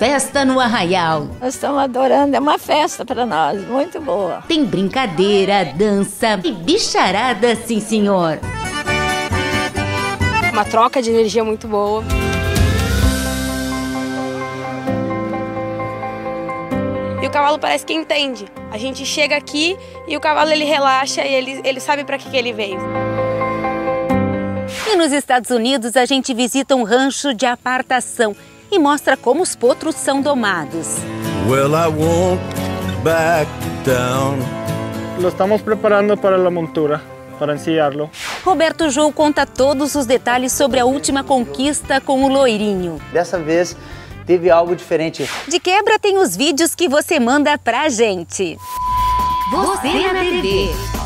festa no Arraial. Nós estamos adorando, é uma festa para nós, muito boa. Tem brincadeira, dança e bicharada, sim senhor. Uma troca de energia muito boa. E o cavalo parece que entende. A gente chega aqui e o cavalo ele relaxa e ele, ele sabe para que, que ele veio. E nos Estados Unidos a gente visita um rancho de apartação e mostra como os potros são domados. Well, I won't back down. Lo estamos preparando para la montura, para ensillarlo. Roberto Jou conta todos os detalhes sobre a última conquista com o loirinho. Dessa vez teve algo diferente. De quebra tem os vídeos que você manda pra gente. Você na TV.